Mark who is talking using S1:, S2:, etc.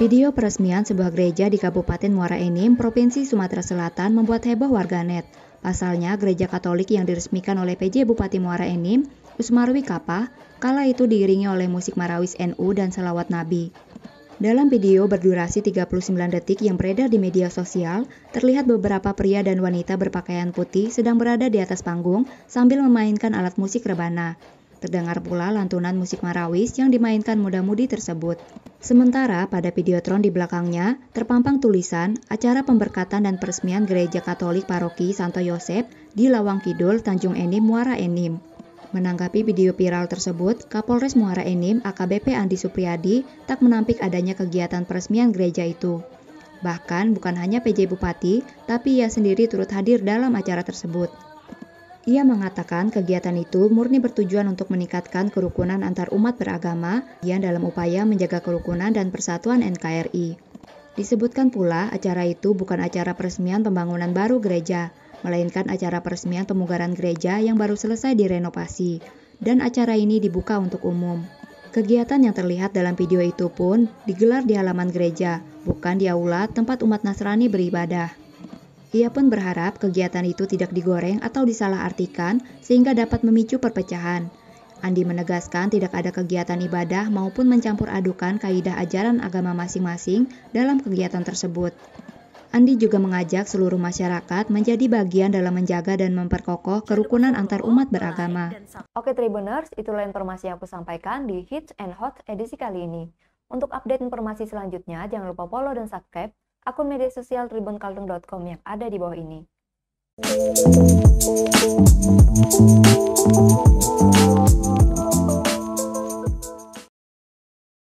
S1: Video peresmian sebuah gereja di Kabupaten Muara Enim, Provinsi Sumatera Selatan membuat heboh warganet. Pasalnya, gereja Katolik yang diresmikan oleh PJ Bupati Muara Enim, Usmarwi Kapah, kala itu diiringi oleh musik Marawis NU dan salawat Nabi. Dalam video berdurasi 39 detik yang beredar di media sosial, terlihat beberapa pria dan wanita berpakaian putih sedang berada di atas panggung sambil memainkan alat musik rebana. Terdengar pula lantunan musik Marawis yang dimainkan muda-mudi tersebut. Sementara pada videotron di belakangnya terpampang tulisan acara pemberkatan dan peresmian Gereja Katolik Paroki Santo Yosep di Lawang Kidul, Tanjung Enim, Muara Enim. Menanggapi video viral tersebut, Kapolres Muara Enim AKBP Andi Supriyadi tak menampik adanya kegiatan peresmian gereja itu. Bahkan bukan hanya PJ Bupati, tapi ia sendiri turut hadir dalam acara tersebut. Ia mengatakan kegiatan itu murni bertujuan untuk meningkatkan kerukunan antar umat beragama yang dalam upaya menjaga kerukunan dan persatuan NKRI. Disebutkan pula acara itu bukan acara peresmian pembangunan baru gereja, melainkan acara peresmian pemugaran gereja yang baru selesai direnovasi, dan acara ini dibuka untuk umum. Kegiatan yang terlihat dalam video itu pun digelar di halaman gereja, bukan di aula tempat umat Nasrani beribadah. Ia pun berharap kegiatan itu tidak digoreng atau disalahartikan sehingga dapat memicu perpecahan. Andi menegaskan tidak ada kegiatan ibadah maupun mencampur adukan kaidah ajaran agama masing-masing dalam kegiatan tersebut. Andi juga mengajak seluruh masyarakat menjadi bagian dalam menjaga dan memperkokoh kerukunan antar umat beragama.
S2: Oke Tribuners, itulah informasi yang aku sampaikan di Hits and Hot edisi kali ini. Untuk update informasi selanjutnya, jangan lupa follow dan subscribe akun media sosial tribunkalteng.com yang ada di bawah ini.